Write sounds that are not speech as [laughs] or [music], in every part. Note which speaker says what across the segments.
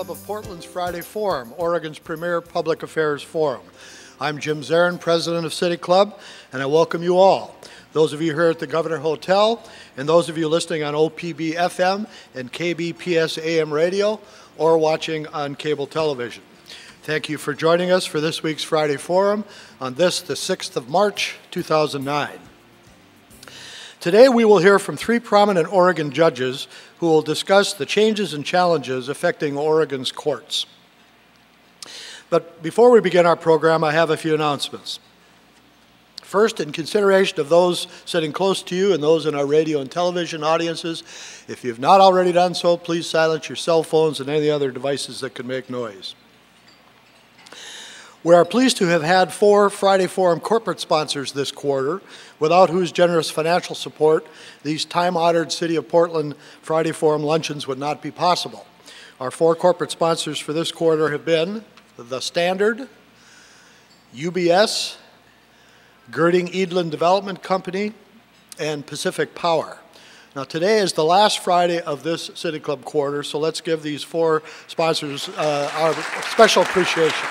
Speaker 1: Club of Portland's Friday Forum, Oregon's premier public affairs forum. I'm Jim Zarin, president of City Club, and I welcome you all. Those of you here at the Governor Hotel, and those of you listening on OPB FM and KBPS AM radio, or watching on cable television. Thank you for joining us for this week's Friday Forum on this, the 6th of March, 2009. Today we will hear from three prominent Oregon judges who will discuss the changes and challenges affecting Oregon's courts. But before we begin our program, I have a few announcements. First, in consideration of those sitting close to you and those in our radio and television audiences, if you have not already done so, please silence your cell phones and any other devices that could make noise. We are pleased to have had four Friday Forum corporate sponsors this quarter, without whose generous financial support, these time honored City of Portland Friday Forum luncheons would not be possible. Our four corporate sponsors for this quarter have been The Standard, UBS, Gerding Edlen Development Company, and Pacific Power. Now, today is the last Friday of this City Club quarter, so let's give these four sponsors uh, our special appreciation.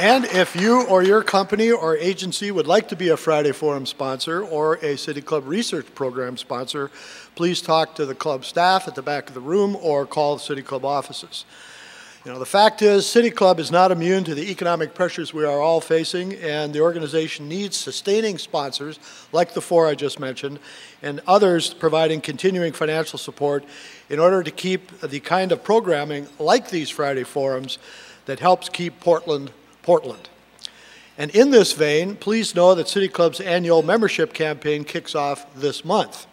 Speaker 1: And if you or your company or agency would like to be a Friday Forum sponsor or a City Club Research Program sponsor, please talk to the club staff at the back of the room or call the City Club offices. You know, the fact is, City Club is not immune to the economic pressures we are all facing, and the organization needs sustaining sponsors like the four I just mentioned, and others providing continuing financial support in order to keep the kind of programming like these Friday forums that helps keep Portland Portland. And in this vein, please know that City Club's annual membership campaign kicks off this month.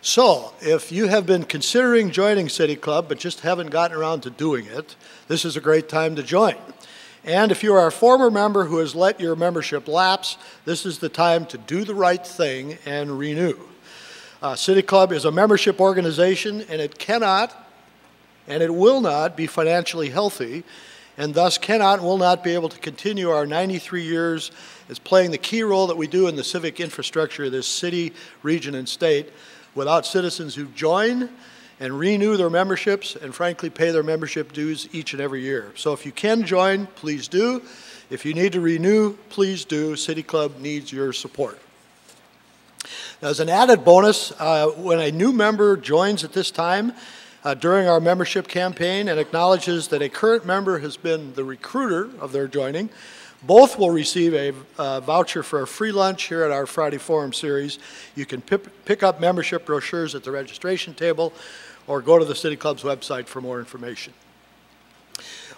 Speaker 1: So, if you have been considering joining City Club but just haven't gotten around to doing it, this is a great time to join. And if you are a former member who has let your membership lapse, this is the time to do the right thing and renew. Uh, City Club is a membership organization and it cannot and it will not be financially healthy and thus cannot and will not be able to continue our 93 years as playing the key role that we do in the civic infrastructure of this city, region, and state without citizens who join and renew their memberships and frankly pay their membership dues each and every year. So if you can join, please do. If you need to renew, please do. City Club needs your support. As an added bonus, uh, when a new member joins at this time, uh, during our membership campaign and acknowledges that a current member has been the recruiter of their joining. Both will receive a uh, voucher for a free lunch here at our Friday Forum series. You can pick up membership brochures at the registration table or go to the City Club's website for more information.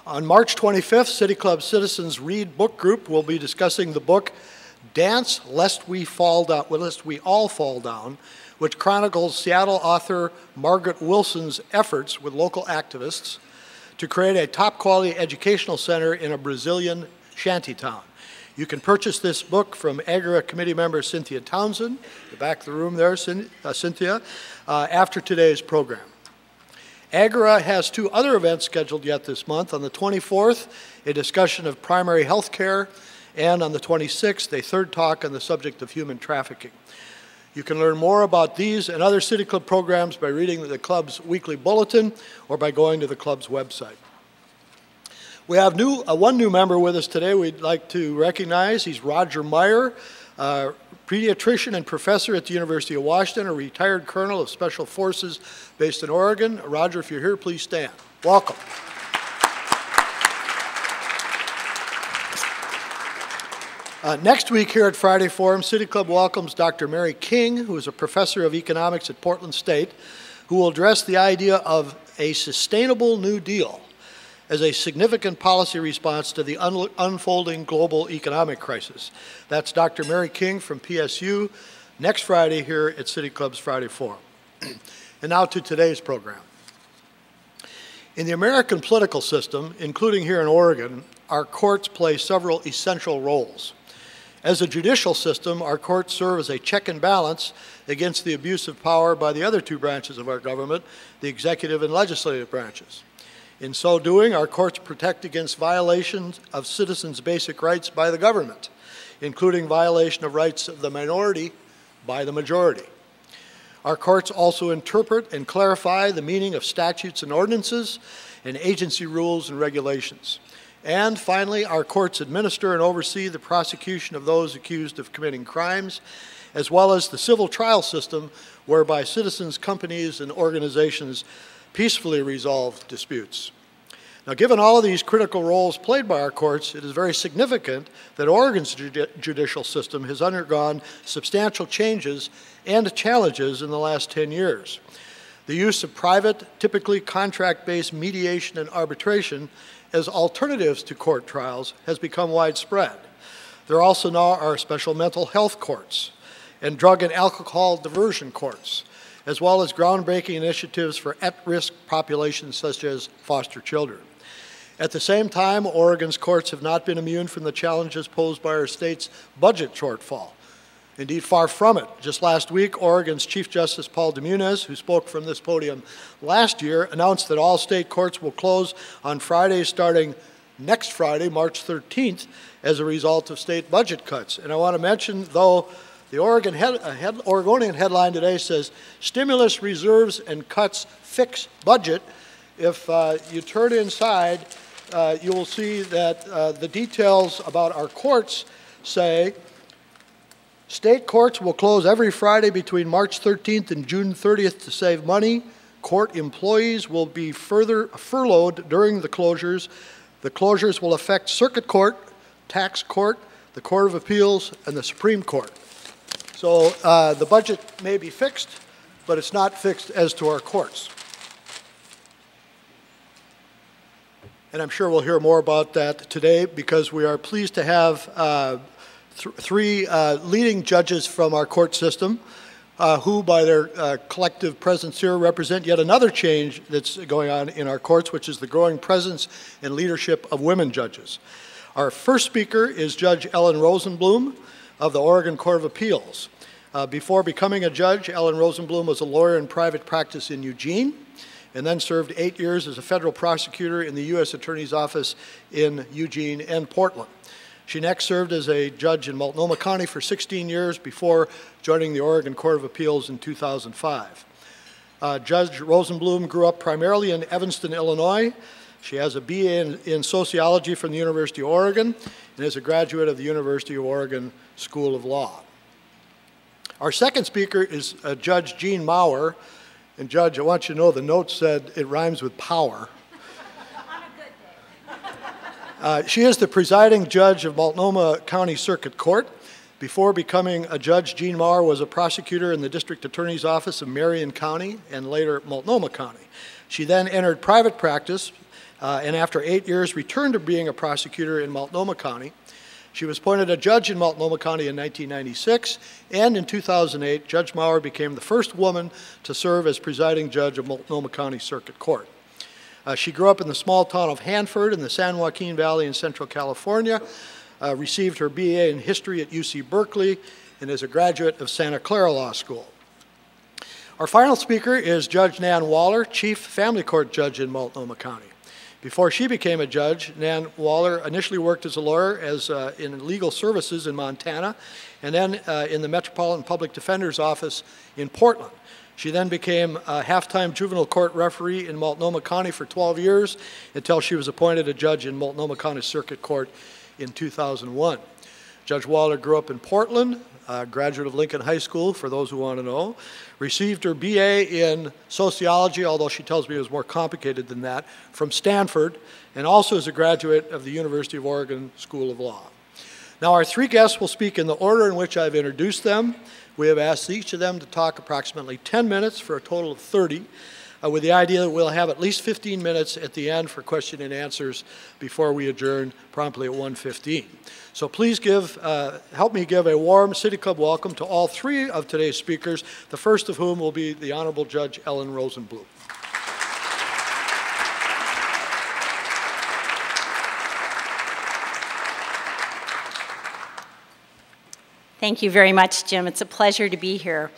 Speaker 1: On March 25th, City Club Citizens Read Book Group will be discussing the book Dance Lest We Fall Down, Lest We All Fall Down, which chronicles Seattle author Margaret Willson's efforts with local activists to create a top quality educational center in a Brazilian shantytown. You can purchase this book from Agora committee member Cynthia Townsend, the back of the room there, uh, Cynthia, uh, after today's program. Agora has two other events scheduled yet this month. On the 24th, a discussion of primary health care, and on the 26th, a third talk on the subject of human trafficking. You can learn more about these and other City Club programs by reading the club's weekly bulletin or by going to the club's website. We have new, uh, one new member with us today we'd like to recognize. He's Roger Meyer, uh, pediatrician and professor at the University of Washington, a retired colonel of Special Forces based in Oregon. Roger, if you're here, please stand. Welcome. Uh, next week here at Friday Forum, City Club welcomes Dr. Mary King, who is a professor of economics at Portland State, who will address the idea of a sustainable New Deal as a significant policy response to the un unfolding global economic crisis. That's Dr. Mary King from PSU next Friday here at City Club's Friday Forum. [clears throat] and now to today's program. In the American political system, including here in Oregon, our courts play several essential roles. As a judicial system, our courts serve as a check and balance against the abuse of power by the other two branches of our government, the executive and legislative branches. In so doing, our courts protect against violations of citizens' basic rights by the government, including violation of rights of the minority by the majority. Our courts also interpret and clarify the meaning of statutes and ordinances and agency rules and regulations. And finally, our courts administer and oversee the prosecution of those accused of committing crimes, as well as the civil trial system whereby citizens, companies, and organizations peacefully resolve disputes. Now, given all of these critical roles played by our courts, it is very significant that Oregon's judi judicial system has undergone substantial changes and challenges in the last 10 years. The use of private, typically contract-based mediation and arbitration as alternatives to court trials has become widespread. There also now are special mental health courts and drug and alcohol diversion courts, as well as groundbreaking initiatives for at-risk populations such as foster children. At the same time, Oregon's courts have not been immune from the challenges posed by our state's budget shortfall. Indeed, far from it. Just last week, Oregon's Chief Justice Paul De Muniz, who spoke from this podium last year, announced that all state courts will close on Friday starting next Friday, March 13th, as a result of state budget cuts. And I want to mention, though, the Oregon head, head, Oregonian headline today says, Stimulus reserves and cuts fix budget. If uh, you turn inside, uh, you will see that uh, the details about our courts say state courts will close every Friday between March 13th and June 30th to save money. Court employees will be further furloughed during the closures. The closures will affect Circuit Court, Tax Court, the Court of Appeals, and the Supreme Court. So uh, the budget may be fixed, but it's not fixed as to our courts. and I'm sure we'll hear more about that today because we are pleased to have uh, th three uh, leading judges from our court system uh, who, by their uh, collective presence here, represent yet another change that's going on in our courts, which is the growing presence and leadership of women judges. Our first speaker is Judge Ellen Rosenblum of the Oregon Court of Appeals. Uh, before becoming a judge, Ellen Rosenblum was a lawyer in private practice in Eugene and then served eight years as a federal prosecutor in the U.S. Attorney's Office in Eugene and Portland. She next served as a judge in Multnomah County for 16 years before joining the Oregon Court of Appeals in 2005. Uh, judge Rosenblum grew up primarily in Evanston, Illinois. She has a BA in, in, sociology from the University of Oregon and is a graduate of the University of Oregon School of Law. Our second speaker is uh, Judge Jean Maurer, and Judge, I want you to know the note said it rhymes with power. Uh, she is the presiding judge of Multnomah County Circuit Court. Before becoming a judge, Jean Maurer was a prosecutor in the district attorney's office of Marion County and later Multnomah County. She then entered private practice uh, and after eight years returned to being a prosecutor in Multnomah County. She was appointed a judge in Multnomah County in 1996, and in 2008, Judge Maurer became the first woman to serve as presiding judge of Multnomah County Circuit Court. Uh, she grew up in the small town of Hanford in the San Joaquin Valley in Central California, uh, received her BA in history at UC Berkeley, and is a graduate of Santa Clara Law School. Our final speaker is Judge Nan Waller, Chief Family Court Judge in Multnomah County. Before she became a judge, Nan Waller initially worked as a lawyer as, uh, in legal services in Montana and then uh, in the Metropolitan Public Defender's Office in Portland. She then became a half-time juvenile court referee in Multnomah County for 12 years until she was appointed a judge in Multnomah County Circuit Court in 2001. Judge Waller grew up in Portland, uh, graduate of Lincoln High School, for those who want to know. Received her BA in sociology, although she tells me it was more complicated than that, from Stanford, and also is a graduate of the University of Oregon School of Law. Now, our three guests will speak in the order in which I've introduced them. We have asked each of them to talk approximately 10 minutes for a total of 30 uh, with the idea that we'll have at least 15 minutes at the end for question and answers before we adjourn promptly at 1.15. So please give, uh, help me give a warm City Club welcome to all three of today's speakers, the first of whom will be the Honorable Judge Ellen Rosenblum.
Speaker 2: Thank you very much, Jim. It's a pleasure to be here.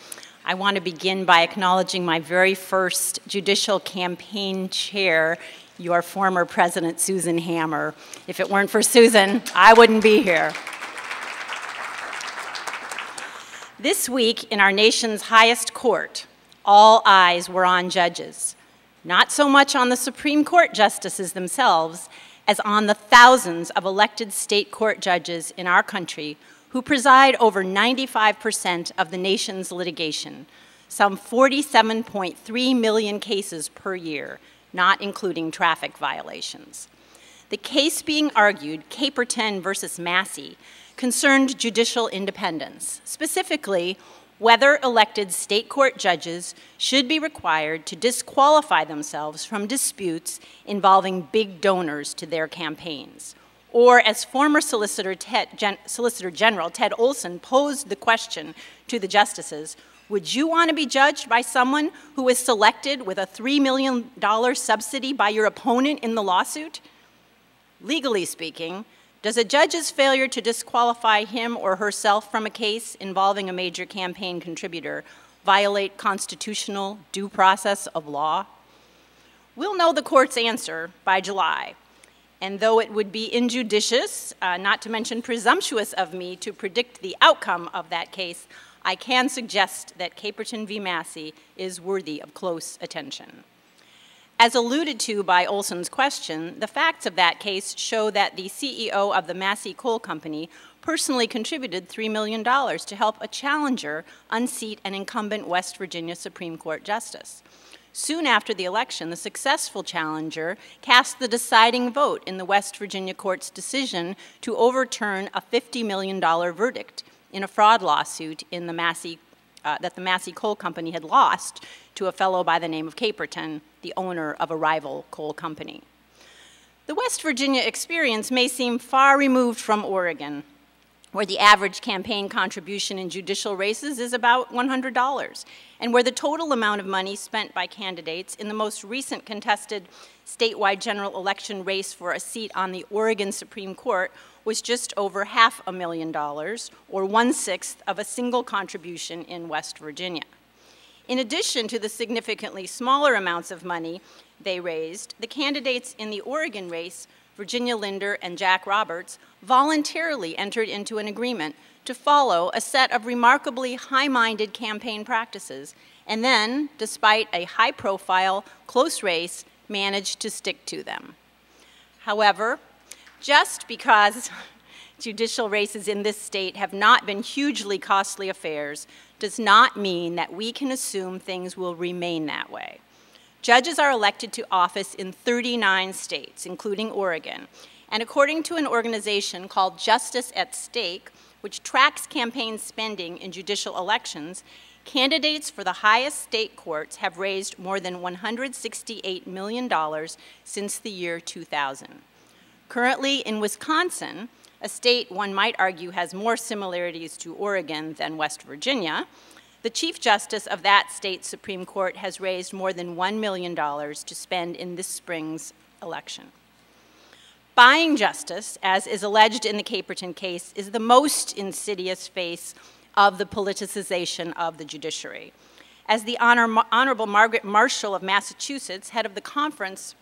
Speaker 2: I want to begin by acknowledging my very first judicial campaign chair, your former president, Susan Hammer. If it weren't for Susan, I wouldn't be here. This week, in our nation's highest court, all eyes were on judges, not so much on the Supreme Court justices themselves as on the thousands of elected state court judges in our country who preside over 95% of the nation's litigation, some 47.3 million cases per year, not including traffic violations. The case being argued, Caperton versus Massey, concerned judicial independence, specifically whether elected state court judges should be required to disqualify themselves from disputes involving big donors to their campaigns. Or, as former Solicitor, Ted, Gen, Solicitor General Ted Olson posed the question to the justices would you want to be judged by someone who was selected with a $3 million subsidy by your opponent in the lawsuit? Legally speaking, does a judge's failure to disqualify him or herself from a case involving a major campaign contributor violate constitutional due process of law? We'll know the court's answer by July. And though it would be injudicious, uh, not to mention presumptuous of me, to predict the outcome of that case, I can suggest that Caperton v. Massey is worthy of close attention. As alluded to by Olson's question, the facts of that case show that the CEO of the Massey Coal Company personally contributed $3 million to help a challenger unseat an incumbent West Virginia Supreme Court justice. Soon after the election, the successful challenger cast the deciding vote in the West Virginia court's decision to overturn a $50 million verdict in a fraud lawsuit in the Massey, uh, that the Massey Coal Company had lost to a fellow by the name of Caperton, the owner of a rival coal company. The West Virginia experience may seem far removed from Oregon, where the average campaign contribution in judicial races is about $100, and where the total amount of money spent by candidates in the most recent contested statewide general election race for a seat on the Oregon Supreme Court was just over half a million dollars, or one sixth of a single contribution in West Virginia. In addition to the significantly smaller amounts of money they raised, the candidates in the Oregon race, Virginia Linder and Jack Roberts, voluntarily entered into an agreement to follow a set of remarkably high minded campaign practices, and then, despite a high profile, close race, managed to stick to them. However, just because [laughs] judicial races in this state have not been hugely costly affairs does not mean that we can assume things will remain that way. Judges are elected to office in 39 states, including Oregon, and according to an organization called Justice at Stake, which tracks campaign spending in judicial elections, candidates for the highest state courts have raised more than $168 million since the year 2000. Currently in Wisconsin, a state one might argue has more similarities to Oregon than West Virginia, the Chief Justice of that state's Supreme Court has raised more than $1 million to spend in this spring's election. Buying justice, as is alleged in the Caperton case, is the most insidious face of the politicization of the judiciary. As the Honor, Honorable Margaret Marshall of Massachusetts, head of the Conference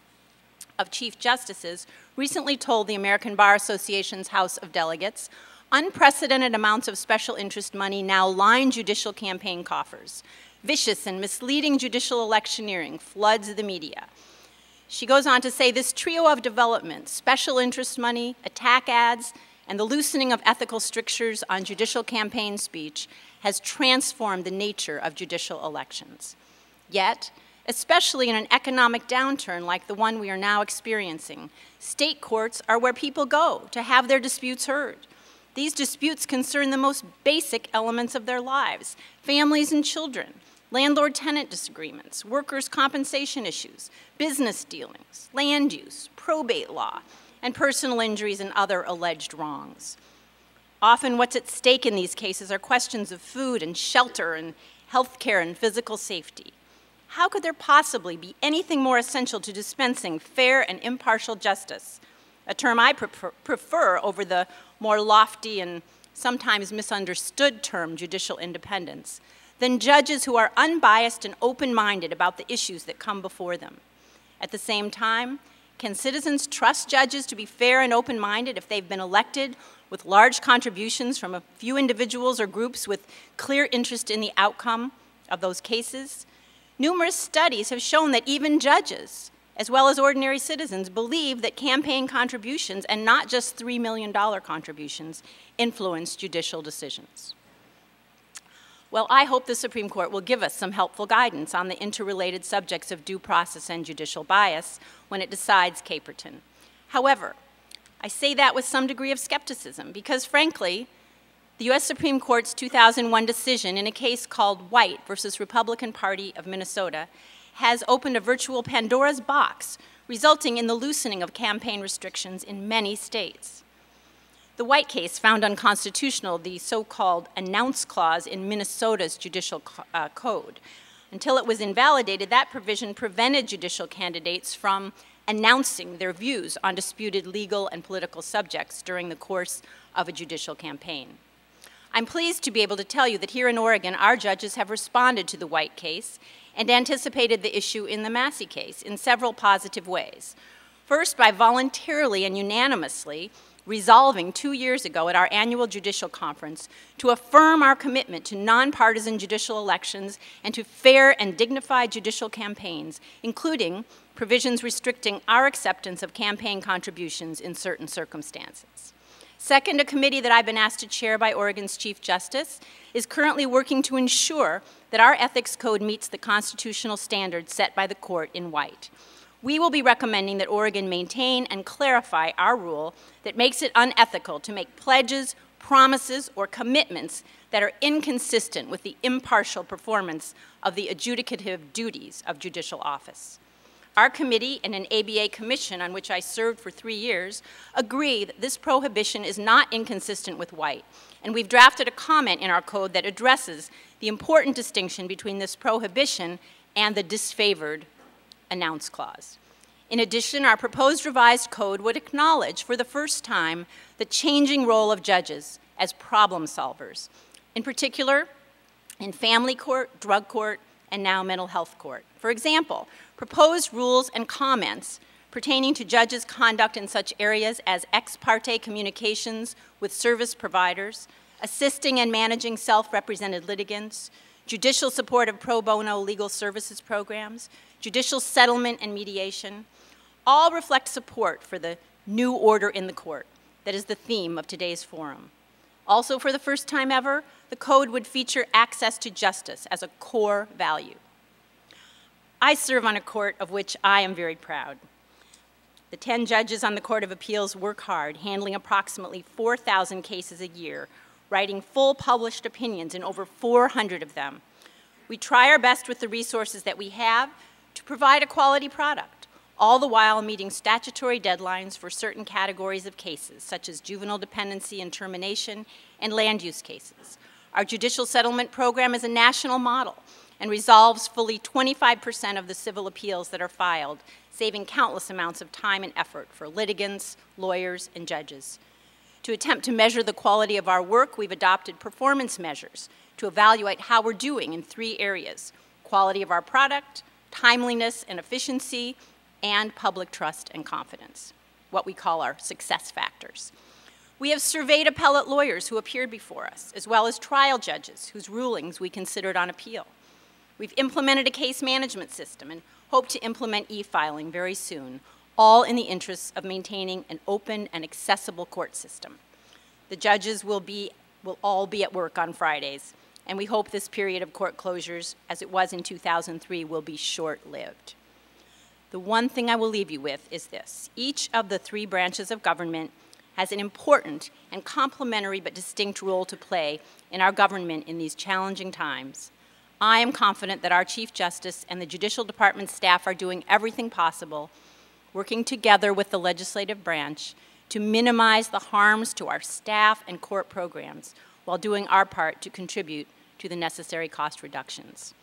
Speaker 2: of Chief Justices, recently told the American Bar Association's House of Delegates unprecedented amounts of special interest money now line judicial campaign coffers. Vicious and misleading judicial electioneering floods the media. She goes on to say this trio of developments special interest money, attack ads, and the loosening of ethical strictures on judicial campaign speech has transformed the nature of judicial elections. Yet, especially in an economic downturn like the one we are now experiencing. State courts are where people go to have their disputes heard. These disputes concern the most basic elements of their lives families and children, landlord tenant disagreements, workers' compensation issues, business dealings, land use, probate law, and personal injuries and other alleged wrongs. Often, what's at stake in these cases are questions of food and shelter and health care and physical safety. How could there possibly be anything more essential to dispensing fair and impartial justice, a term I prefer, over the more lofty and sometimes misunderstood term judicial independence, than judges who are unbiased and open minded about the issues that come before them? At the same time, can citizens trust judges to be fair and open minded if they've been elected with large contributions from a few individuals or groups with clear interest in the outcome of those cases? Numerous studies have shown that even judges, as well as ordinary citizens, believe that campaign contributions, and not just $3 million contributions, influence judicial decisions. Well, I hope the Supreme Court will give us some helpful guidance on the interrelated subjects of due process and judicial bias when it decides Caperton. However, I say that with some degree of skepticism because, frankly, the U.S. Supreme Court's 2001 decision in a case called White versus Republican Party of Minnesota has opened a virtual Pandora's box, resulting in the loosening of campaign restrictions in many states. The White case found unconstitutional the so-called announce clause in Minnesota's judicial uh, code. Until it was invalidated, that provision prevented judicial candidates from announcing their views on disputed legal and political subjects during the course of a judicial campaign. I'm pleased to be able to tell you that here in Oregon, our judges have responded to the White case and anticipated the issue in the Massey case in several positive ways. First, by voluntarily and unanimously resolving two years ago at our annual judicial conference to affirm our commitment to nonpartisan judicial elections and to fair and dignified judicial campaigns, including provisions restricting our acceptance of campaign contributions in certain circumstances. Second, a committee that I've been asked to chair by Oregon's Chief Justice is currently working to ensure that our ethics code meets the constitutional standards set by the court in White. We will be recommending that Oregon maintain and clarify our rule that makes it unethical to make pledges, promises, or commitments that are inconsistent with the impartial performance of the adjudicative duties of judicial office. Our committee and an ABA commission on which I served for three years agree that this prohibition is not inconsistent with White, and we've drafted a comment in our code that addresses the important distinction between this prohibition and the disfavored announce clause. In addition, our proposed revised code would acknowledge for the first time the changing role of judges as problem solvers, in particular in family court, drug court, and now mental health court. For example, proposed rules and comments pertaining to judges' conduct in such areas as ex parte communications with service providers, assisting and managing self-represented litigants, judicial support of pro bono legal services programs, judicial settlement and mediation, all reflect support for the new order in the court that is the theme of today's forum. Also, for the first time ever, the code would feature access to justice as a core value. I serve on a court of which I am very proud. The 10 judges on the Court of Appeals work hard, handling approximately 4,000 cases a year, writing full published opinions in over 400 of them. We try our best with the resources that we have to provide a quality product, all the while meeting statutory deadlines for certain categories of cases, such as juvenile dependency and termination and land use cases. Our judicial settlement program is a national model and resolves fully 25% of the civil appeals that are filed, saving countless amounts of time and effort for litigants, lawyers, and judges. To attempt to measure the quality of our work, we've adopted performance measures to evaluate how we're doing in three areas, quality of our product, timeliness and efficiency, and public trust and confidence, what we call our success factors. We have surveyed appellate lawyers who appeared before us, as well as trial judges whose rulings we considered on appeal. We've implemented a case management system and hope to implement e-filing very soon, all in the interests of maintaining an open and accessible court system. The judges will, be, will all be at work on Fridays, and we hope this period of court closures, as it was in 2003, will be short-lived. The one thing I will leave you with is this. Each of the three branches of government has an important and complementary but distinct role to play in our government in these challenging times. I am confident that our Chief Justice and the Judicial Department staff are doing everything possible working together with the legislative branch to minimize the harms to our staff and court programs while doing our part to contribute to the necessary cost reductions.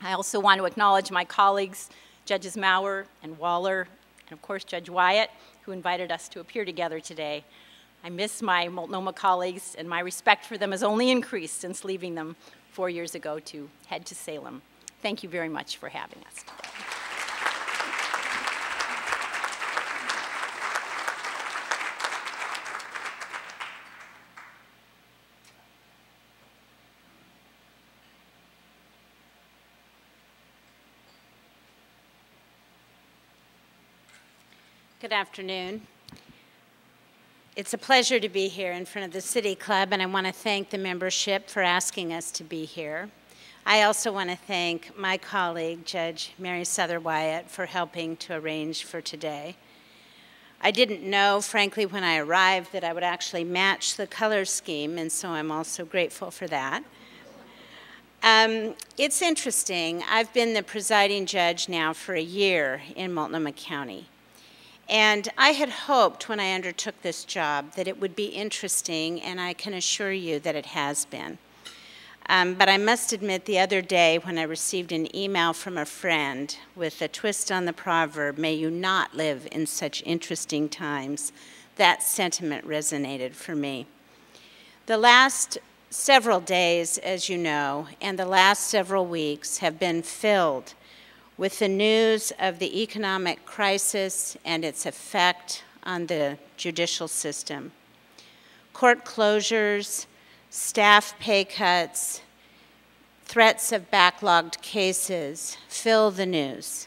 Speaker 2: I also want to acknowledge my colleagues, Judges Maurer and Waller, and of course Judge Wyatt, who invited us to appear together today. I miss my Multnomah colleagues, and my respect for them has only increased since leaving them four years ago to head to Salem. Thank you very much for having us today.
Speaker 3: Good afternoon. It's a pleasure to be here in front of the City Club, and I want to thank the membership for asking us to be here. I also want to thank my colleague, Judge Merri Souther Wyatt, for helping to arrange for today. I didn't know, frankly, when I arrived that I would actually match the color scheme, and so I'm also grateful for that. Um, it's interesting. I've been the presiding judge now for a year in Multnomah County. And I had hoped when I undertook this job that it would be interesting, and I can assure you that it has been. Um, but I must admit, the other day when I received an email from a friend with a twist on the proverb, may you not live in such interesting times, that sentiment resonated for me. The last several days, as you know, and the last several weeks have been filled with the news of the economic crisis and its effect on the judicial system. Court closures, staff pay cuts, threats of backlogged cases fill the news.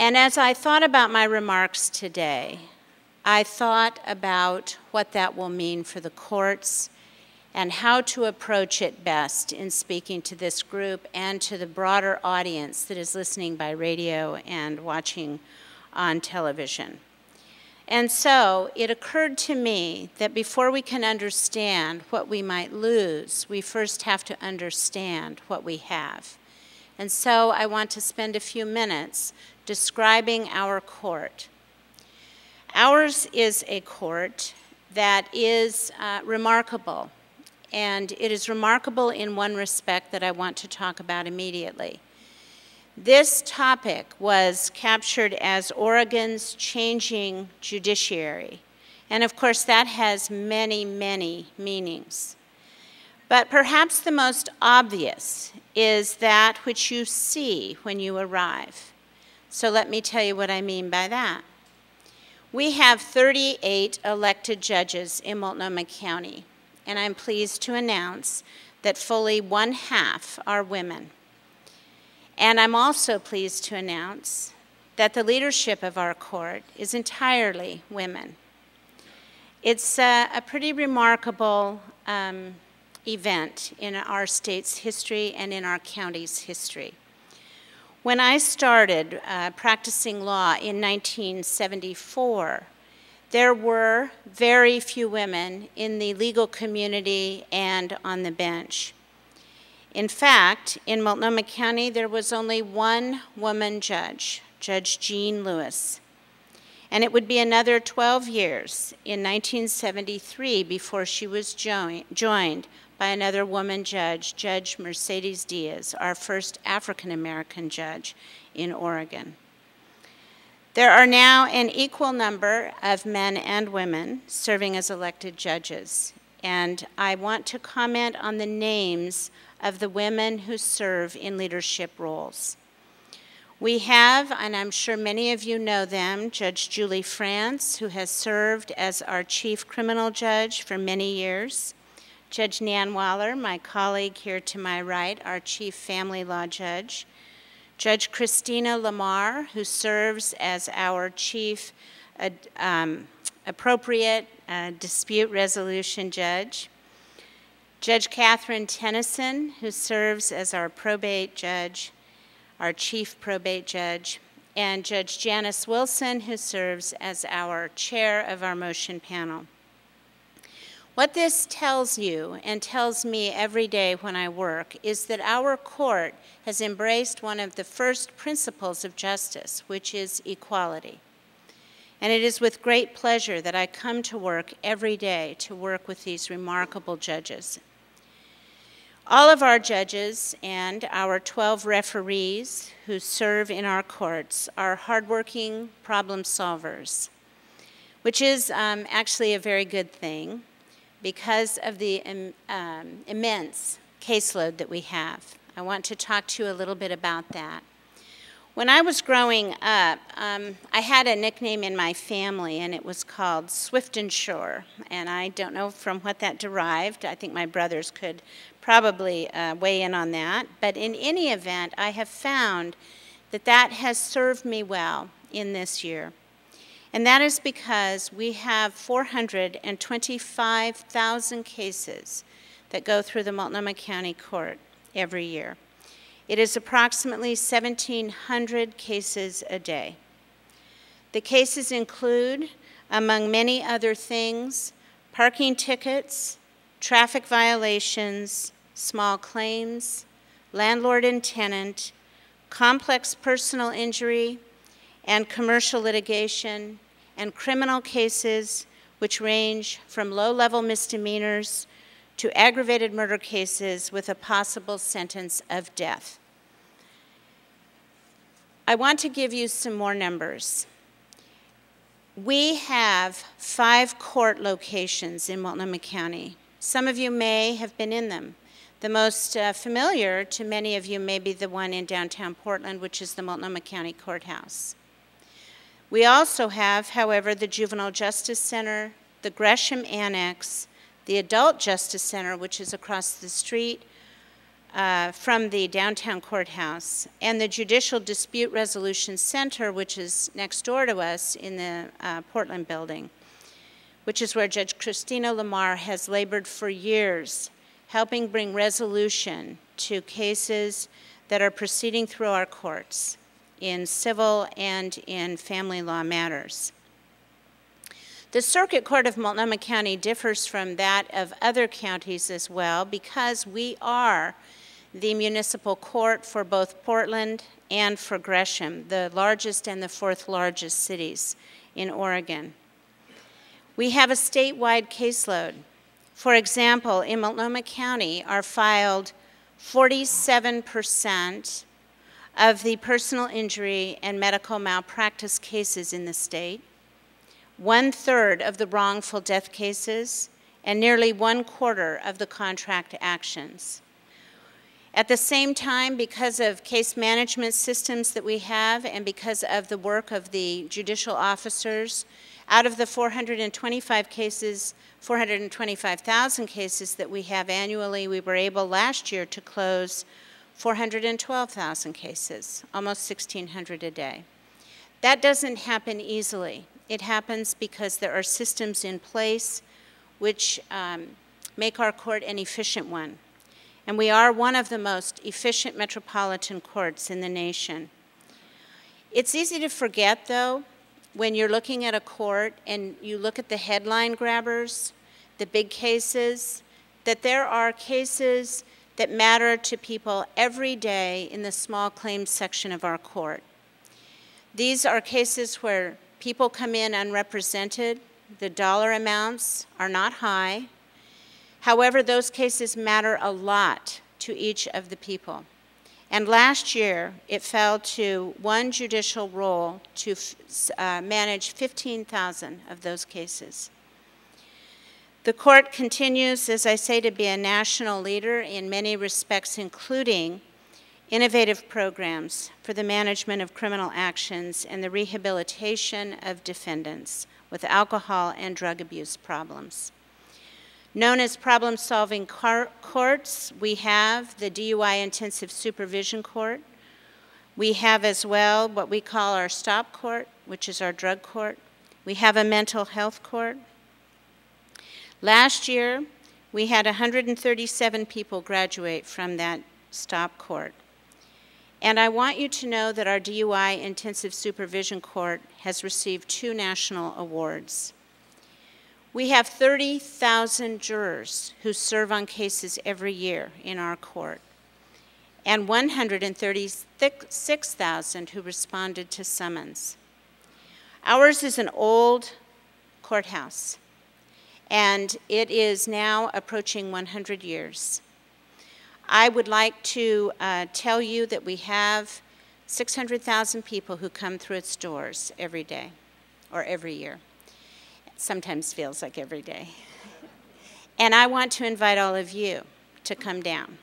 Speaker 3: And as I thought about my remarks today, I thought about what that will mean for the courts and how to approach it best in speaking to this group and to the broader audience that is listening by radio and watching on television. And so it occurred to me that before we can understand what we might lose, we first have to understand what we have. And so I want to spend a few minutes describing our court. Ours is a court that is uh, remarkable and it is remarkable in one respect that I want to talk about immediately. This topic was captured as Oregon's changing judiciary. And of course, that has many, many meanings. But perhaps the most obvious is that which you see when you arrive. So let me tell you what I mean by that. We have 38 elected judges in Multnomah County and I'm pleased to announce that fully one half are women. And I'm also pleased to announce that the leadership of our court is entirely women. It's a, a pretty remarkable um, event in our state's history and in our county's history. When I started uh, practicing law in 1974, there were very few women in the legal community and on the bench. In fact, in Multnomah County, there was only one woman judge, Judge Jean Lewis. And it would be another 12 years in 1973 before she was join joined by another woman judge, Judge Mercedes Deiz, our first African American judge in Oregon. There are now an equal number of men and women serving as elected judges, and I want to comment on the names of the women who serve in leadership roles. We have, and I'm sure many of you know them, Judge Julie Frantz, who has served as our chief criminal judge for many years, Judge Nan Waller, my colleague here to my right, our chief family law judge, Judge Kristena LaMar, who serves as our chief uh, um, appropriate uh, dispute resolution judge. Judge Katherine Tennyson, who serves as our probate judge, our chief probate judge, and Judge Janice Wilson, who serves as our chair of our motion panel. What this tells you and tells me every day when I work is that our court has embraced one of the first principles of justice, which is equality. And it is with great pleasure that I come to work every day to work with these remarkable judges. All of our judges and our 12 referees who serve in our courts are hardworking problem solvers, which is um, actually a very good thing because of the um, immense caseload that we have. I want to talk to you a little bit about that. When I was growing up, um, I had a nickname in my family, and it was called Swift and Sure. And I don't know from what that derived. I think my brothers could probably uh, weigh in on that. But in any event, I have found that that has served me well in this year. And that is because we have 425,000 cases that go through the Multnomah County Court every year. It is approximately 1,700 cases a day. The cases include, among many other things, parking tickets, traffic violations, small claims, landlord and tenant, complex personal injury, and commercial litigation, and criminal cases which range from low-level misdemeanors to aggravated murder cases with a possible sentence of death. I want to give you some more numbers. We have five court locations in Multnomah County. Some of you may have been in them. The most uh, familiar to many of you may be the one in downtown Portland, which is the Multnomah County Courthouse. We also have, however, the Juvenile Justice Center, the Gresham Annex, the Adult Justice Center, which is across the street uh, from the downtown courthouse, and the Judicial Dispute Resolution Center, which is next door to us in the uh, Portland building, which is where Judge Kristena LaMar has labored for years, helping bring resolution to cases that are proceeding through our courts in civil and in family law matters. The Circuit Court of Multnomah County differs from that of other counties as well because we are the municipal court for both Portland and for Gresham, the largest and the fourth largest cities in Oregon. We have a statewide caseload. For example, in Multnomah County are filed 47% of the personal injury and medical malpractice cases in the state one third of the wrongful death cases, and nearly one quarter of the contract actions. At the same time, because of case management systems that we have and because of the work of the judicial officers, out of the 425 cases, 425,000 cases that we have annually, we were able last year to close 412,000 cases, almost 1,600 a day. That doesn't happen easily. It happens because there are systems in place which um, make our court an efficient one. And we are one of the most efficient metropolitan courts in the nation. It's easy to forget, though, when you're looking at a court and you look at the headline grabbers, the big cases, that there are cases that matter to people every day in the small claims section of our court. These are cases where People come in unrepresented. The dollar amounts are not high. However, those cases matter a lot to each of the people. And last year, it fell to one judicial role to uh, manage 15,000 of those cases. The court continues, as I say, to be a national leader in many respects, including innovative programs for the management of criminal actions and the rehabilitation of defendants with alcohol and drug abuse problems. Known as problem solving courts, we have the DUI Intensive Supervision Court. We have as well what we call our stop court, which is our drug court. We have a mental health court. Last year, we had 137 people graduate from that stop court. And I want you to know that our DUI Intensive Supervision Court has received two national awards. We have 30,000 jurors who serve on cases every year in our court, and 136,000 who responded to summons. Ours is an old courthouse, and it is now approaching 100 years. I would like to uh, tell you that we have 600,000 people who come through its doors every day or every year. It sometimes feels like every day. [laughs] and I want to invite all of you to come down.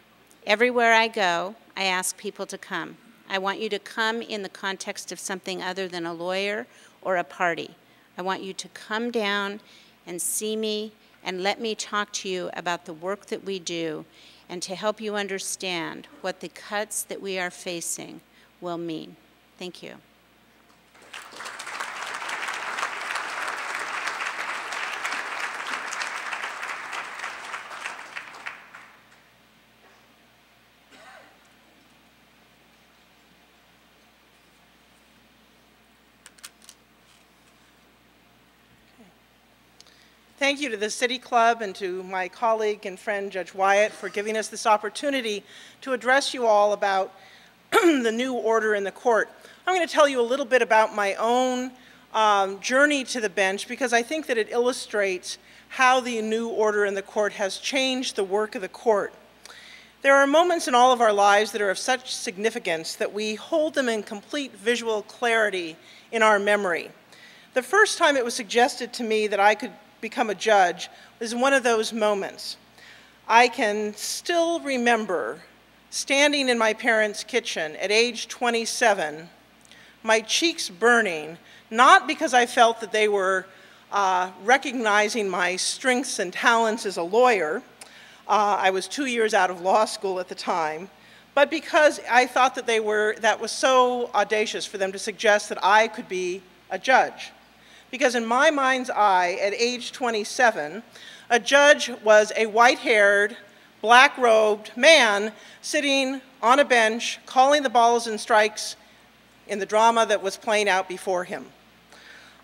Speaker 3: Everywhere I go, I ask people to come. I want you to come in the context of something other than a lawyer or a party. I want you to come down and see me and let me talk to you about the work that we do and to help you understand what the cuts that we are facing will mean. Thank you.
Speaker 4: Thank you to the City Club and to my colleague and friend Judge Wyatt for giving us this opportunity to address you all about [clears throat] the new order in the court. I'm going to tell you a little bit about my own um, journey to the bench because I think that it illustrates how the new order in the court has changed the work of the court. There are moments in all of our lives that are of such significance that we hold them in complete visual clarity in our memory. The first time it was suggested to me that I could become a judge was one of those moments. I can still remember standing in my parents' kitchen at age 27, my cheeks burning, not because I felt that they were uh, recognizing my strengths and talents as a lawyer. Uh, I was two years out of law school at the time, but because I thought that they were, that was so audacious for them to suggest that I could be a judge. Because in my mind's eye, at age 27, a judge was a white-haired, black-robed man sitting on a bench, calling the balls and strikes in the drama that was playing out before him.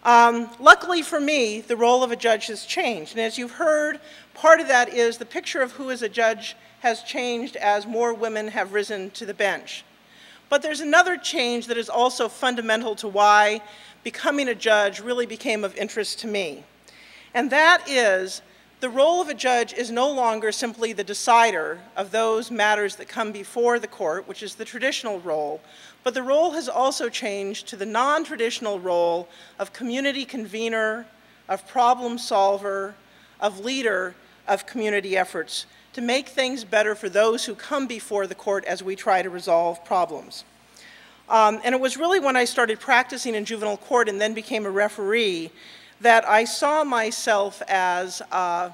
Speaker 4: Um, luckily for me, the role of a judge has changed. And as you've heard, part of that is the picture of who is a judge has changed as more women have risen to the bench. But there's another change that is also fundamental to why becoming a judge really became of interest to me. And that is the role of a judge is no longer simply the decider of those matters that come before the court, which is the traditional role, but the role has also changed to the non-traditional role of community convener, of problem solver, of leader of community efforts to make things better for those who come before the court as we try to resolve problems. Um, and it was really when I started practicing in juvenile court and then became a referee that I saw myself as, uh,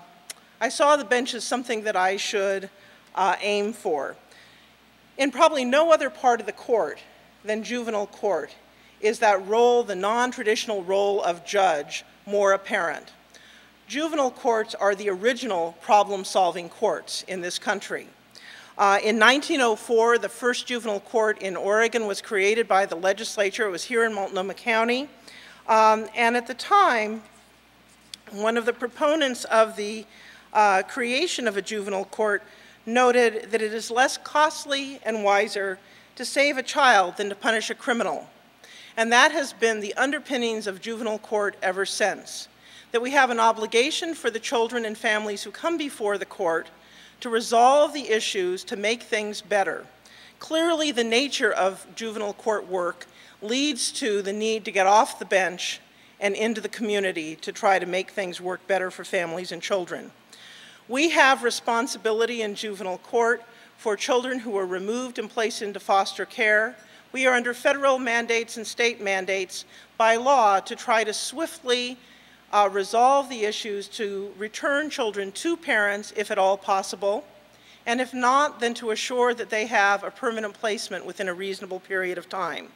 Speaker 4: I saw the bench as something that I should uh, aim for. In probably no other part of the court than juvenile court is that role, the non-traditional role of judge, more apparent. Juvenile courts are the original problem-solving courts in this country. Uh, in 1904, the first juvenile court in Oregon was created by the legislature. It was here in Multnomah County. Um, and at the time, one of the proponents of the uh, creation of a juvenile court noted that it is less costly and wiser to save a child than to punish a criminal. And that has been the underpinnings of juvenile court ever since. That we have an obligation for the children and families who come before the court to resolve the issues to make things better. Clearly, the nature of juvenile court work leads to the need to get off the bench and into the community to try to make things work better for families and children. We have responsibility in juvenile court for children who are removed and placed into foster care. We are under federal mandates and state mandates by law to try to swiftly uh, resolve the issues to return children to parents if at all possible, and if not, then to assure that they have a permanent placement within a reasonable period of time.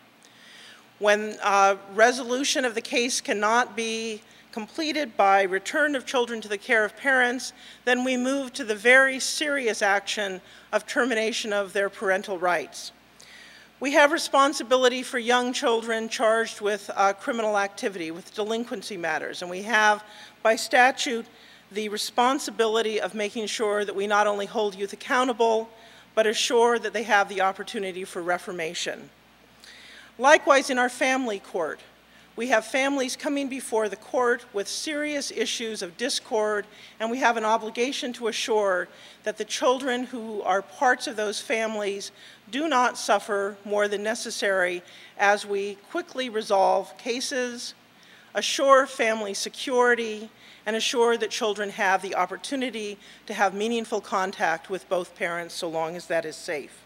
Speaker 4: When uh, resolution of the case cannot be completed by return of children to the care of parents, then we move to the very serious action of termination of their parental rights. We have responsibility for young children charged with uh, criminal activity, with delinquency matters, and we have, by statute, the responsibility of making sure that we not only hold youth accountable, but assure that they have the opportunity for reformation. Likewise, in our family court, we have families coming before the court with serious issues of discord, and we have an obligation to assure that the children who are parts of those families do not suffer more than necessary as we quickly resolve cases, assure family security, and assure that children have the opportunity to have meaningful contact with both parents so long as that is safe.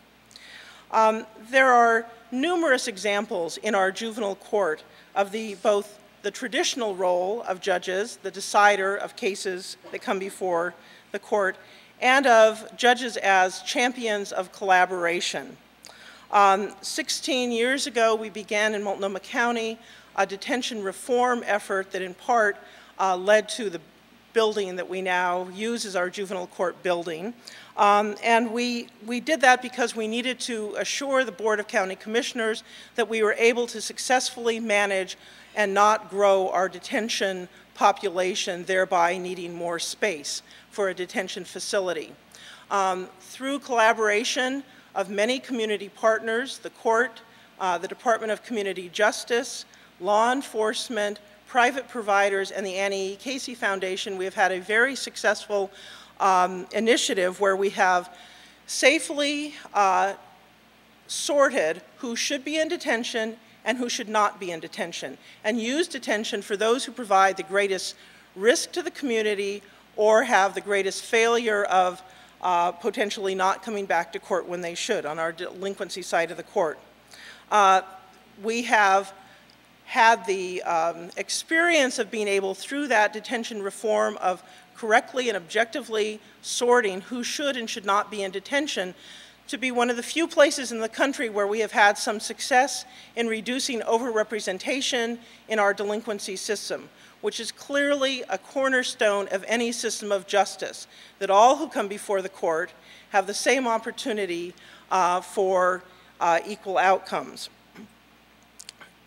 Speaker 4: Um, there are numerous examples in our juvenile court of the both the traditional role of judges, the decider of cases that come before the court, and of judges as champions of collaboration. Um, 16 years ago, we began in Multnomah County a detention reform effort that in part uh, led to the building that we now use as our juvenile court building. Um, and we, we did that because we needed to assure the Board of County Commissioners that we were able to successfully manage and not grow our detention population, thereby needing more space for a detention facility. Um, through collaboration of many community partners, the court, uh, the Department of Community Justice, law enforcement, private providers, and the Annie. Casey Foundation, we have had a very successful um, initiative where we have safely uh, sorted who should be in detention and who should not be in detention, and use detention for those who provide the greatest risk to the community or have the greatest failure of uh, potentially not coming back to court when they should on our delinquency side of the court. Uh, we have had the um, experience of being able, through that detention reform, of correctly and objectively sorting who should and should not be in detention, to be one of the few places in the country where we have had some success in reducing overrepresentation in our delinquency system, which is clearly a cornerstone of any system of justice, that all who come before the court have the same opportunity uh, for uh, equal outcomes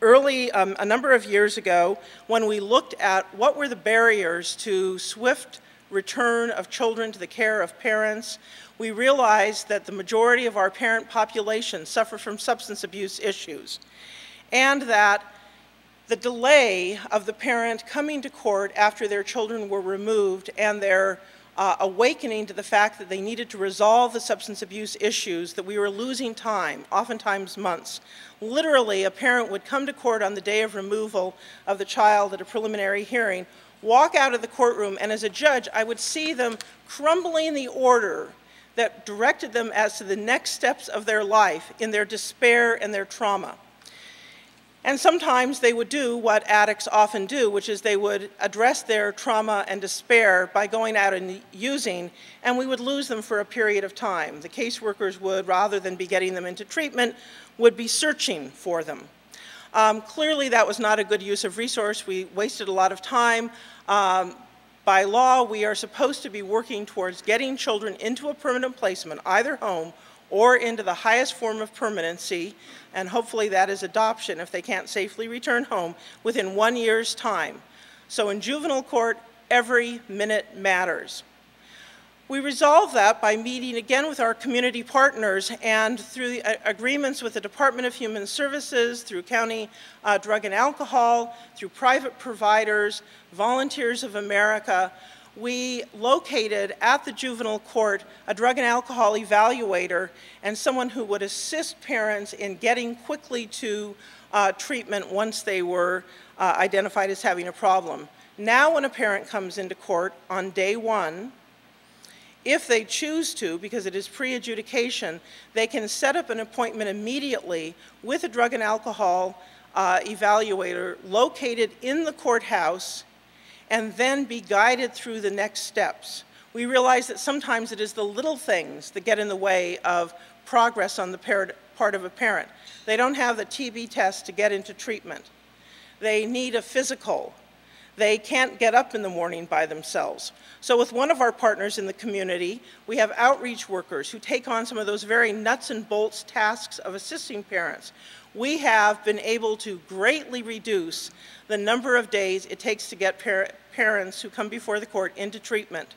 Speaker 4: early, um, a number of years ago, when we looked at what were the barriers to swift return of children to the care of parents, we realized that the majority of our parent population suffer from substance abuse issues, and that the delay of the parent coming to court after their children were removed and their uh, awakening to the fact that they needed to resolve the substance abuse issues, that we were losing time, oftentimes months. Literally, a parent would come to court on the day of removal of the child at a preliminary hearing, walk out of the courtroom, and as a judge, I would see them crumbling the order that directed them as to the next steps of their life in their despair and their trauma. And sometimes they would do what addicts often do, which is they would address their trauma and despair by going out and using, and we would lose them for a period of time. The caseworkers would, rather than be getting them into treatment, would be searching for them. Um, clearly, that was not a good use of resource. We wasted a lot of time. Um, by law, we are supposed to be working towards getting children into a permanent placement, either home or into the highest form of permanency, and hopefully that is adoption if they can't safely return home within one year's time. So in juvenile court, every minute matters. We resolve that by meeting again with our community partners and through uh, agreements with the Department of Human Services, through County uh, Drug and Alcohol, through private providers, Volunteers of America, we located at the juvenile court a drug and alcohol evaluator and someone who would assist parents in getting quickly to uh, treatment once they were uh, identified as having a problem. Now when a parent comes into court on day one, if they choose to, because it is pre-adjudication, they can set up an appointment immediately with a drug and alcohol uh, evaluator located in the courthouse and then be guided through the next steps. We realize that sometimes it is the little things that get in the way of progress on the part of a parent. They don't have the TB test to get into treatment. They need a physical. They can't get up in the morning by themselves. So with one of our partners in the community, we have outreach workers who take on some of those very nuts and bolts tasks of assisting parents. We have been able to greatly reduce the number of days it takes to get par parents who come before the court into treatment.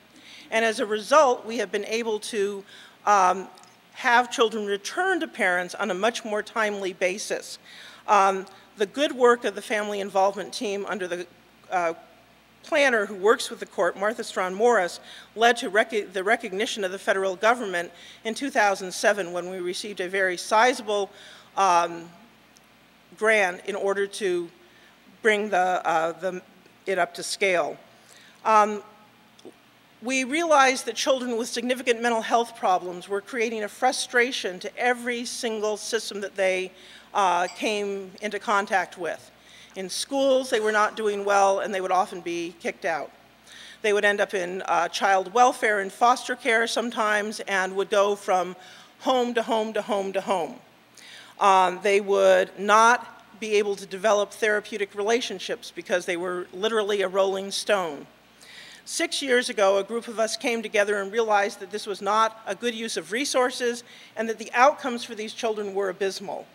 Speaker 4: And as a result, we have been able to um, have children return to parents on a much more timely basis. Um, the good work of the family involvement team under the uh, planner who works with the court, Martha Strawn Morris, led to rec the recognition of the federal government in 2007 when we received a very sizable um, grant in order to bring the, uh, the, it up to scale. Um, we realized that children with significant mental health problems were creating a frustration to every single system that they uh, came into contact with. In schools, they were not doing well and they would often be kicked out. They would end up in uh, child welfare and foster care sometimes and would go from home to home to home to home. Um, they would not be able to develop therapeutic relationships because they were literally a rolling stone. Six years ago, a group of us came together and realized that this was not a good use of resources and that the outcomes for these children were abysmal.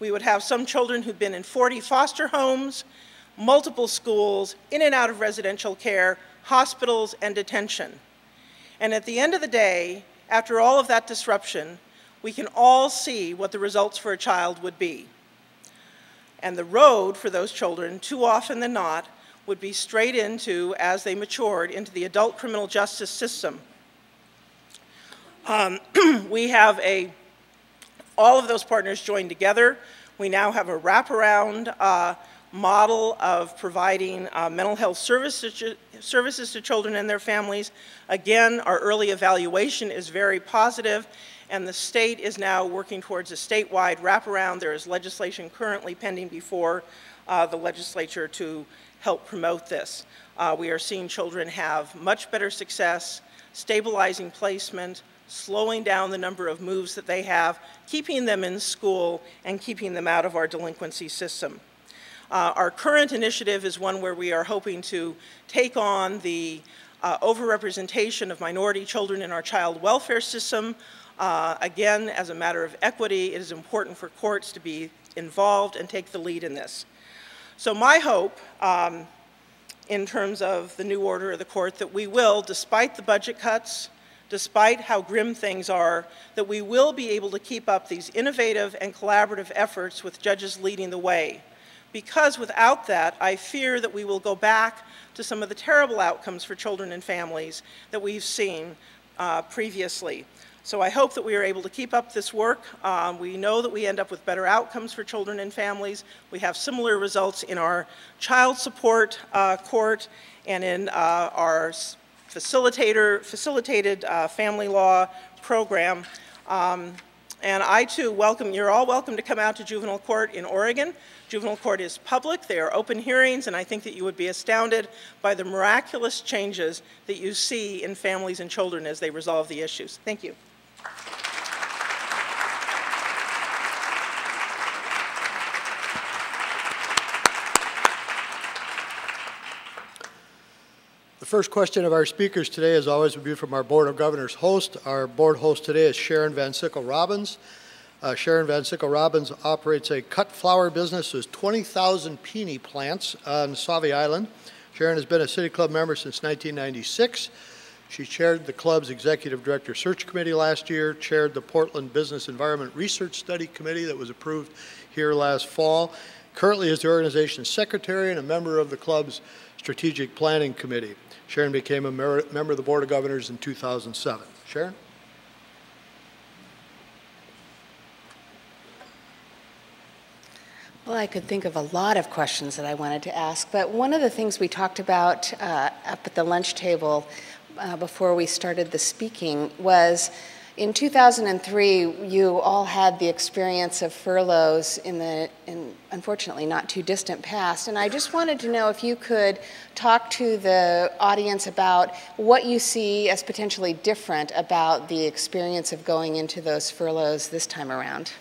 Speaker 4: We would have some children who'd been in 40 foster homes, multiple schools, in and out of residential care, hospitals, and detention. And at the end of the day, after all of that disruption, we can all see what the results for a child would be. And the road for those children, too often than not, would be straight into, as they matured, into the adult criminal justice system. Um, [clears throat] we have a, all of those partners joined together. We now have a wraparound uh, model of providing uh, mental health services, services to children and their families. Again, our early evaluation is very positive, and the state is now working towards a statewide wraparound. There is legislation currently pending before uh, the legislature to help promote this. Uh, we are seeing children have much better success, stabilizing placement, slowing down the number of moves that they have, keeping them in school, and keeping them out of our delinquency system. Uh, our current initiative is one where we are hoping to take on the uh, overrepresentation of minority children in our child welfare system. Uh, again, as a matter of equity, it is important for courts to be involved and take the lead in this. So my hope, um, in terms of the new order of the court, that we will, despite the budget cuts, despite how grim things are, that we will be able to keep up these innovative and collaborative efforts with judges leading the way. Because without that, I fear that we will go back to some of the terrible outcomes for children and families that we've seen uh, previously. So I hope that we are able to keep up this work. Um, we know that we end up with better outcomes for children and families. We have similar results in our child support uh, court and in uh, our facilitator, facilitated uh, family law program. Um, and I too welcome, you're all welcome to come out to juvenile court in Oregon. Juvenile court is public, they are open hearings, and I think that you would be astounded by the miraculous changes that you see in families and children as they resolve the issues. Thank you.
Speaker 1: The first question of our speakers today, as always, will be from our Board of Governors host. Our board host today is Sharon Van Sickle Robbins. Uh, Sharon Van Sickle Robbins operates a cut flower business with 20,000 peony plants on Sauvie Island. Sharon has been a City Club member since 1996. She chaired the club's executive director search committee last year, chaired the Portland Business Environment Research Study Committee that was approved here last fall. Currently is the organization's secretary and a member of the club's strategic planning committee. Sharon became a member of the Board of Governors in 2007. Sharon?
Speaker 5: Well, I could think of a lot of questions that I wanted to ask, but one of the things we talked about uh, up at the lunch table uh, before we started the speaking was in 2003, you all had the experience of furloughs in the, in, unfortunately, not too distant past. And I just wanted to know if you could talk to the audience about what you see as potentially different about the experience of going into those furloughs this time around.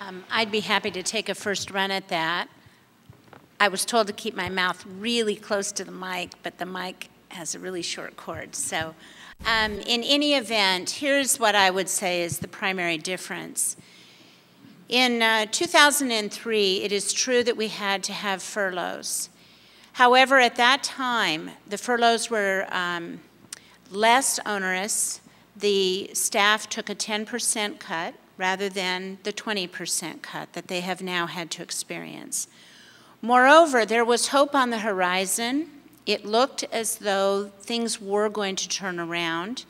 Speaker 3: Um, I'd be happy to take a first run at that. I was told to keep my mouth really close to the mic, but the mic has a really short cord. So, um, in any event, here's what I would say is the primary difference. In uh, 2003, it is true that we had to have furloughs. However, at that time, the furloughs were um, less onerous. The staff took a 10% cut rather than the 20% cut that they have now had to experience. Moreover, there was hope on the horizon it looked as though things were going to turn around.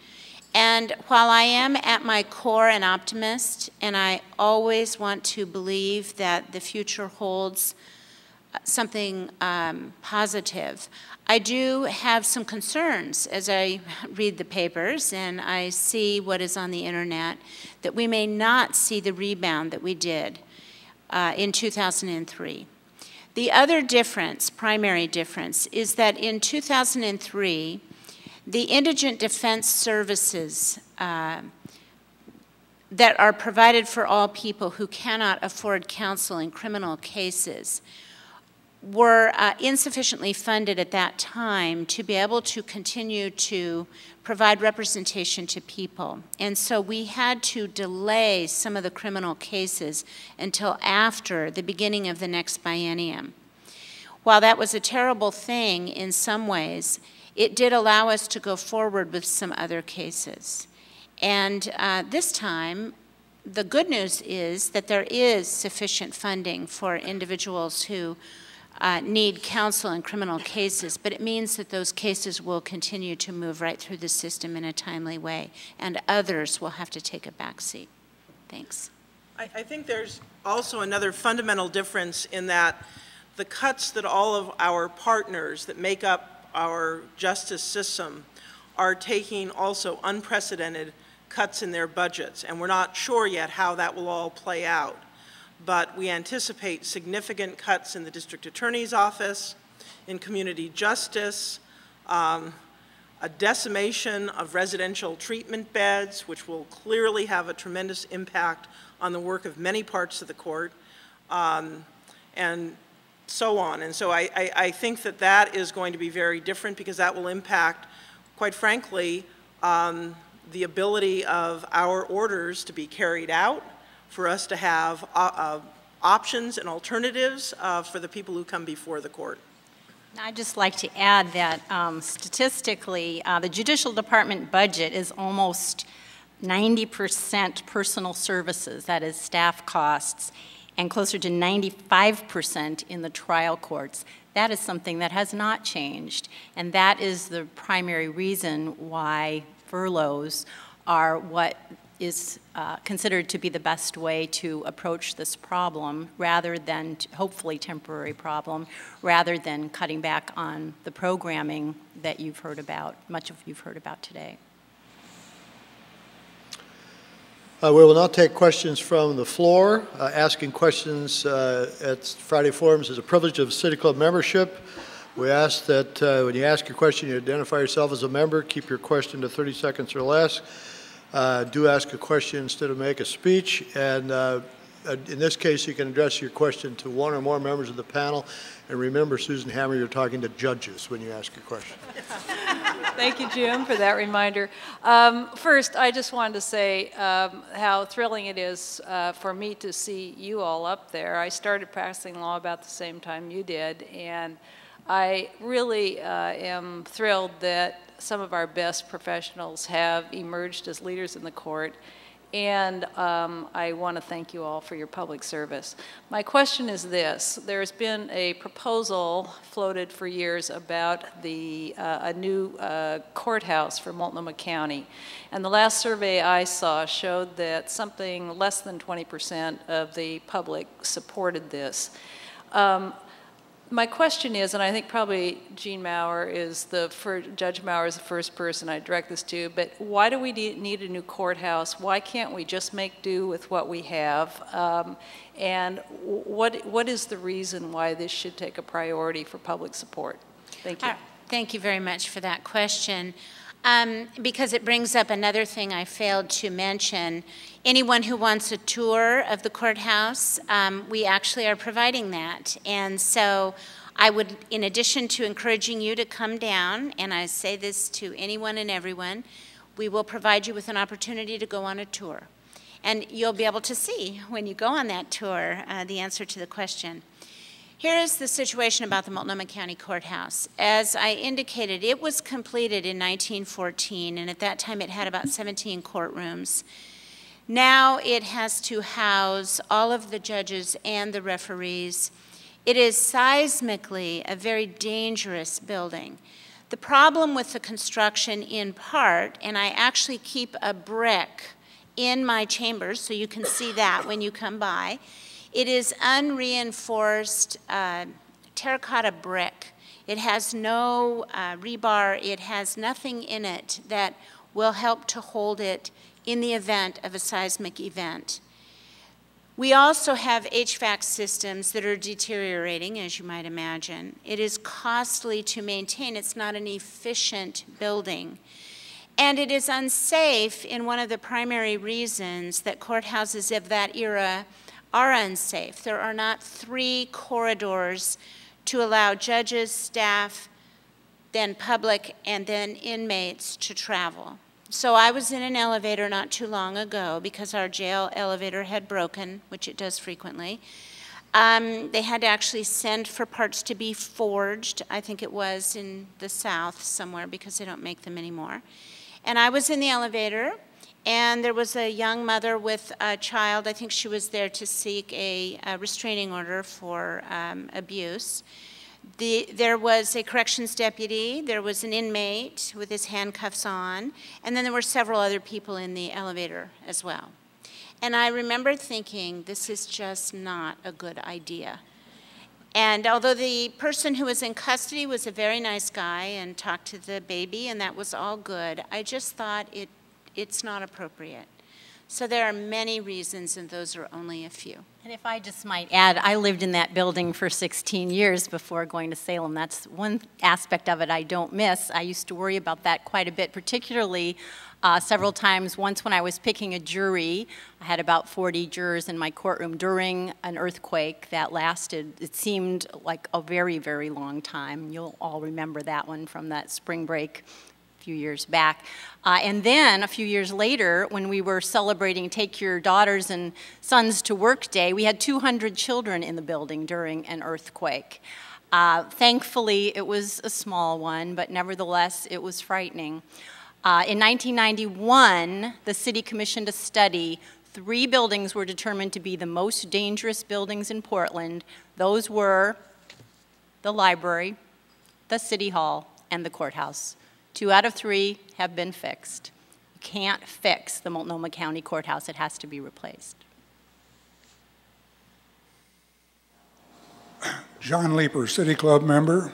Speaker 3: And while I am at my core an optimist, and I always want to believe that the future holds uh, something um, positive, I do have some concerns as I [laughs] read the papers and I see what is on the internet that we may not see the rebound that we did uh, in 2003. The other difference, primary difference, is that in 2003, the indigent defense services uh, that are provided for all people who cannot afford counsel in criminal cases were uh, insufficiently funded at that time to be able to continue to provide representation to people. And so we had to delay some of the criminal cases until after the beginning of the next biennium. While that was a terrible thing in some ways, it did allow us to go forward with some other cases. And uh, this time, the good news is that there is sufficient funding for individuals who uh, need counsel in criminal cases, but it means that those cases will continue to move right through the system in a timely way, and others will have to take a back seat. Thanks.
Speaker 4: I, I think there's also another fundamental difference in that the cuts that all of our partners that make up our justice system are taking also unprecedented cuts in their budgets, and we're not sure yet how that will all play out but we anticipate significant cuts in the district attorney's office, in community justice, um, a decimation of residential treatment beds, which will clearly have a tremendous impact on the work of many parts of the court, um, and so on. And so I, I, I, think that that is going to be very different because that will impact, quite frankly, um, the ability of our orders to be carried out, for us to have uh, uh, options and alternatives uh, for the people who come before the court.
Speaker 2: I'd just like to add that um, statistically, uh, the Judicial Department budget is almost 90% personal services, that is staff costs, and closer to 95% in the trial courts. That is something that has not changed, and that is the primary reason why furloughs are what is uh, considered to be the best way to approach this problem rather than, hopefully temporary problem, rather than cutting back on the programming that you've heard about, much of you've heard about today.
Speaker 1: Uh, we will now take questions from the floor. Uh, asking questions uh, at Friday Forums is a privilege of City Club membership. We ask that uh, when you ask your question, you identify yourself as a member, keep your question to 30 seconds or less. Uh, do ask a question instead of make a speech. And uh, uh, in this case, you can address your question to one or more members of the panel. And remember, Susan Hammer, you're talking to judges when you ask your question. [laughs]
Speaker 6: Thank you, Jim, for that reminder. Um, first, I just wanted to say um, how thrilling it is uh, for me to see you all up there. I started practicing law about the same time you did, and I really uh, am thrilled that some of our best professionals have emerged as leaders in the court. And um, I want to thank you all for your public service. My question is this. There's been a proposal floated for years about the, uh, a new uh, courthouse for Multnomah County. And the last survey I saw showed that something less than 20% of the public supported this. Um, my question is, and I think probably Jean Maurer is the first, Judge Maurer is the first person I direct this to, but why do we need a new courthouse? Why can't we just make do with what we have? Um, and what, what is the reason why this should take a priority for public support? Thank you. Uh,
Speaker 3: thank you very much for that question. Um, because it brings up another thing I failed to mention. Anyone who wants a tour of the courthouse, um, we actually are providing that. And so I would, in addition to encouraging you to come down, and I say this to anyone and everyone, we will provide you with an opportunity to go on a tour. And you'll be able to see when you go on that tour uh, the answer to the question. Here is the situation about the Multnomah County Courthouse. As I indicated, it was completed in 1914, and at that time it had about 17 courtrooms. Now it has to house all of the judges and the referees. It is seismically a very dangerous building. The problem with the construction, in part, and I actually keep a brick in my chambers so you can see that when you come by, it is unreinforced uh, terracotta brick. It has no uh, rebar. It has nothing in it that will help to hold it in the event of a seismic event. We also have HVAC systems that are deteriorating, as you might imagine. It is costly to maintain. It's not an efficient building. And it is unsafe in one of the primary reasons that courthouses of that era are unsafe. There are not three corridors to allow judges, staff, then public, and then inmates to travel. So I was in an elevator not too long ago because our jail elevator had broken, which it does frequently. Um, they had to actually send for parts to be forged. I think it was in the south somewhere because they don't make them anymore. And I was in the elevator, and there was a young mother with a child. I think she was there to seek a, a restraining order for um, abuse. The, there was a corrections deputy, there was an inmate with his handcuffs on, and then there were several other people in the elevator as well. And I remember thinking, this is just not a good idea. And although the person who was in custody was a very nice guy and talked to the baby, and that was all good, I just thought it, it's not appropriate. So there are many reasons, and those are only a few.
Speaker 2: And if I just might add, I lived in that building for 16 years before going to Salem. That's one aspect of it I don't miss. I used to worry about that quite a bit, particularly uh, several times. Once when I was picking a jury, I had about 40 jurors in my courtroom during an earthquake that lasted, it seemed like a very, very long time. You'll all remember that one from that spring break few years back. Uh, and then a few years later, when we were celebrating Take Your Daughters and Sons to Work Day, we had 200 children in the building during an earthquake. Uh, thankfully, it was a small one, but nevertheless, it was frightening. Uh, in 1991, the city commissioned a study. Three buildings were determined to be the most dangerous buildings in Portland. Those were the library, the city hall, and the courthouse. Two out of three have been fixed. You can't fix the Multnomah County Courthouse, it has to be replaced.
Speaker 7: John Leeper, City Club member.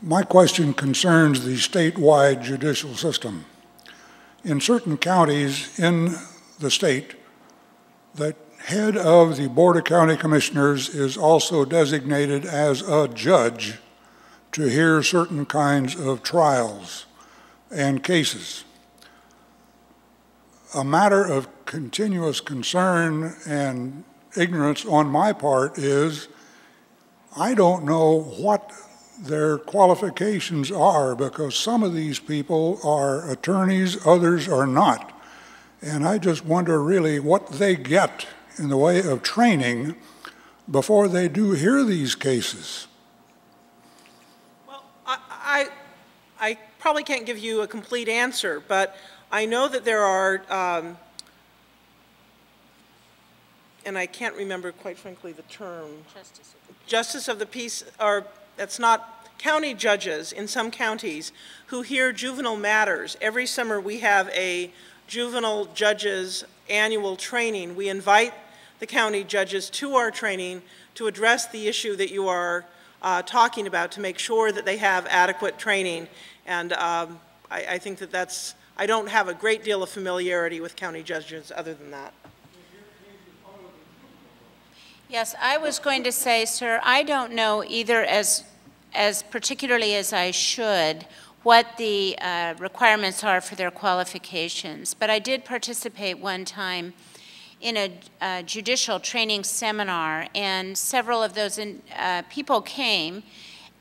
Speaker 7: My question concerns the statewide judicial system. In certain counties in the state, the head of the Board of County Commissioners is also designated as a judge to hear certain kinds of trials and cases. A matter of continuous concern and ignorance on my part is I don't know what their qualifications are because some of these people are attorneys, others are not. And I just wonder really what they get in the way of training before they do hear these cases.
Speaker 4: I, I probably can't give you a complete answer, but I know that there are, um, and I can't remember, quite frankly, the term. Justice. of the peace. Justice of the peace, or that's not county judges in some counties who hear juvenile matters. Every summer we have a juvenile judges annual training. We invite the county judges to our training to address the issue that you are uh, talking about to make sure that they have adequate training. And um, I, I think that that's, I don't have a great deal of familiarity with county judges other than that.
Speaker 3: Yes, I was going to say, sir, I don't know either as, as particularly as I should what the uh, requirements are for their qualifications, but I did participate one time in a, a judicial training seminar, and several of those in, uh, people came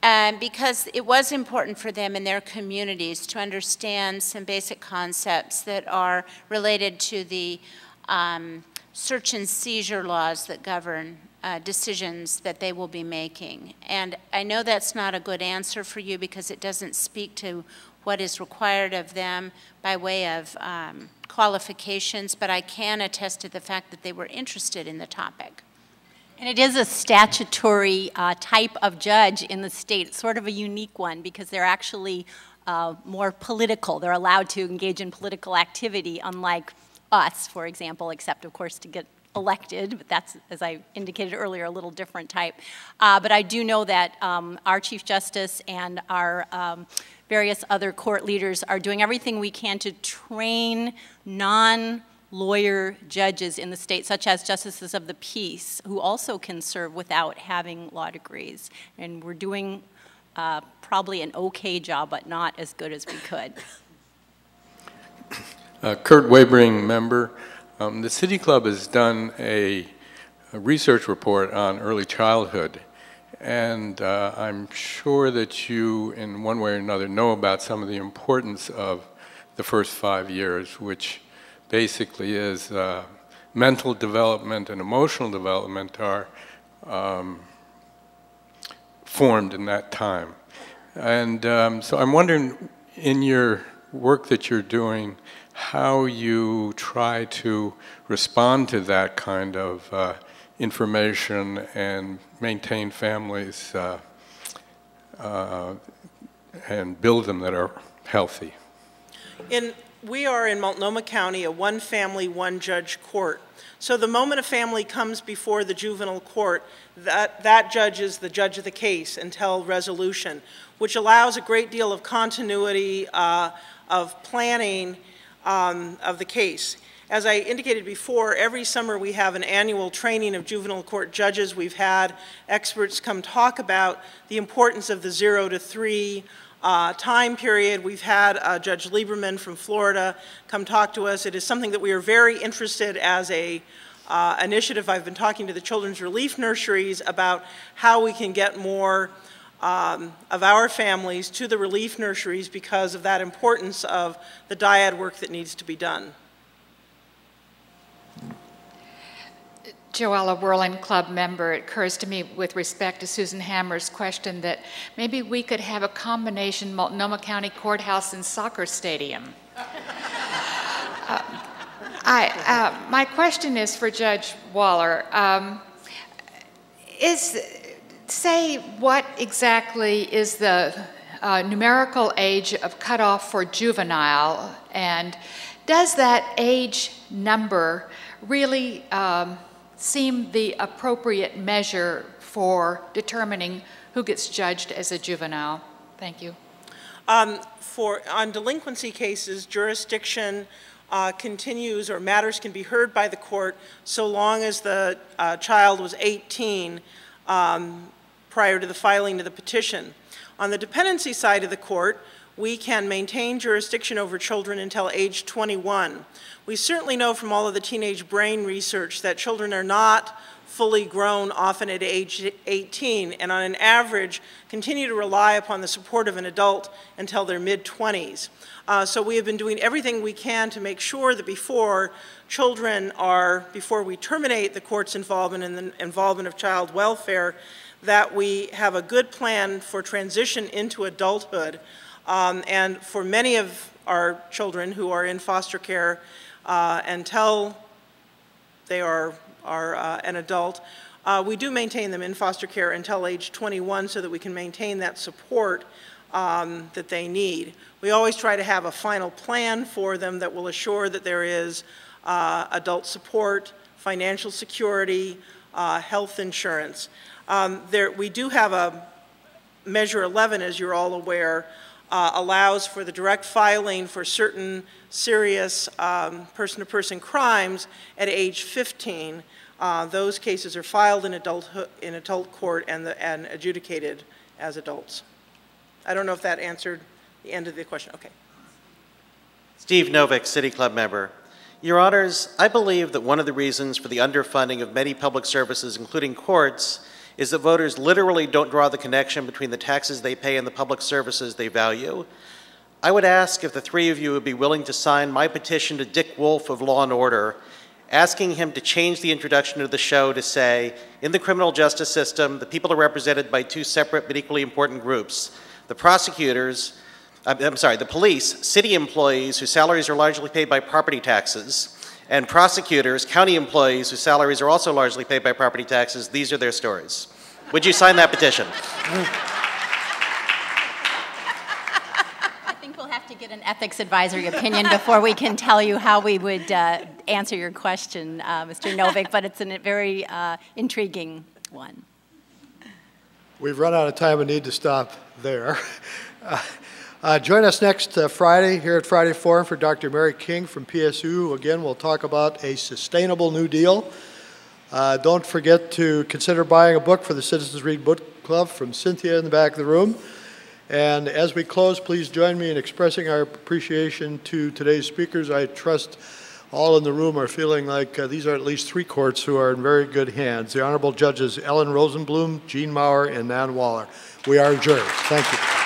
Speaker 3: uh, because it was important for them in their communities to understand some basic concepts that are related to the um, search and seizure laws that govern uh, decisions that they will be making. And I know that's not a good answer for you because it doesn't speak to what is required of them by way of um, qualifications, but I can attest to the fact that they were interested in the topic.
Speaker 2: And it is a statutory uh, type of judge in the state. It's sort of a unique one because they're actually uh, more political. They're allowed to engage in political activity, unlike us, for example, except, of course, to get elected, but that's, as I indicated earlier, a little different type. Uh, but I do know that um, our Chief Justice and our um, various other court leaders are doing everything we can to train non lawyer judges in the state, such as justices of the peace, who also can serve without having law degrees. And we're doing uh, probably an okay job, but not as good as we could.
Speaker 8: Uh, Kurt Webering, member. Um, the City Club has done a, a, research report on early childhood, And uh, I'm sure that you, in one way or another, know about some of the importance of the first five years, which basically is uh, mental development and emotional development are um, formed in that time. And um, so I'm wondering, in your work that you're doing, how you try to respond to that kind of uh, information and maintain families uh, uh, and build them that are healthy.
Speaker 4: In, we are in Multnomah County, a one-family, one-judge court. So the moment a family comes before the juvenile court, that, that judge is the judge of the case until resolution, which allows a great deal of continuity uh, of planning um, of the case. As I indicated before, every summer we have an annual training of juvenile court judges. We've had experts come talk about the importance of the zero to three uh, time period. We've had uh, Judge Lederman from Florida come talk to us. It is something that we are very interested as a uh, initiative. I've been talking to the Children's Relief Nurseries about how we can get more um, of our families to the relief nurseries because of that importance of the dyad work that needs to be done.
Speaker 9: Joella Whirling Club member, it occurs to me with respect to Susan Hammer's question that maybe we could have a combination Multnomah County Courthouse and soccer stadium. uh, I, uh, my question is for Judge Waller. Um, is, say, what exactly is the uh, numerical age of cutoff for juvenile, and does that age number really um, seem the appropriate measure for determining who gets judged as a juvenile? Thank you.
Speaker 4: Um, for on delinquency cases, jurisdiction uh, continues or matters can be heard by the court so long as the uh, child was 18 um, prior to the filing of the petition. On the dependency side of the court, we can maintain jurisdiction over children until age 21. We certainly know from all of the teenage brain research that children are not fully grown often at age 18 and on an average continue to rely upon the support of an adult until their mid-20s. Uh, so we have been doing everything we can to make sure that before children are, before we terminate the court's involvement in the involvement of child welfare, that we have a good plan for transition into adulthood. Um, and for many of our children who are in foster care uh, until they are, are uh, an adult, uh, we do maintain them in foster care until age 21 so that we can maintain that support um, that they need. We always try to have a final plan for them that will assure that there is uh, adult support, financial security, uh, health insurance. Um, there, we do have a Measure 11, as you're all aware, uh, allows for the direct filing for certain serious um, person-to-person -person crimes at age 15. Uh, those cases are filed in adult, in adult court and, the, and adjudicated as adults. I don't know if that answered the end of the question. Okay.
Speaker 10: Steve Novick, City Club member. Your Honors, I believe that one of the reasons for the underfunding of many public services, including courts, is that voters literally don't draw the connection between the taxes they pay and the public services they value. I would ask if the three of you would be willing to sign my petition to Dick Wolf of Law and Order, asking him to change the introduction of the show to say, in the criminal justice system, the people are represented by two separate but equally important groups. The prosecutors, I'm sorry, the police, city employees whose salaries are largely paid by property taxes, and prosecutors, county employees whose salaries are also largely paid by property taxes, these are their stories. Would you sign that petition?
Speaker 2: I think we'll have to get an ethics advisory opinion before we can tell you how we would uh, answer your question, uh, Mr. Novick, but it's a very uh, intriguing one.
Speaker 1: We've run out of time and need to stop there. [laughs] Uh, join us next uh, Friday here at Friday Forum for Dr. Mary King from PSU. Again, we'll talk about a sustainable New Deal. Uh, don't forget to consider buying a book for the Citizens Read Book Club from Cynthia in the back of the room. And as we close, please join me in expressing our appreciation to today's speakers. I trust all in the room are feeling like uh, these are at least three courts who are in very good hands. The Honorable Judges Ellen Rosenblum, Jean Maurer, and Nan Waller. We are adjourned. Thank you.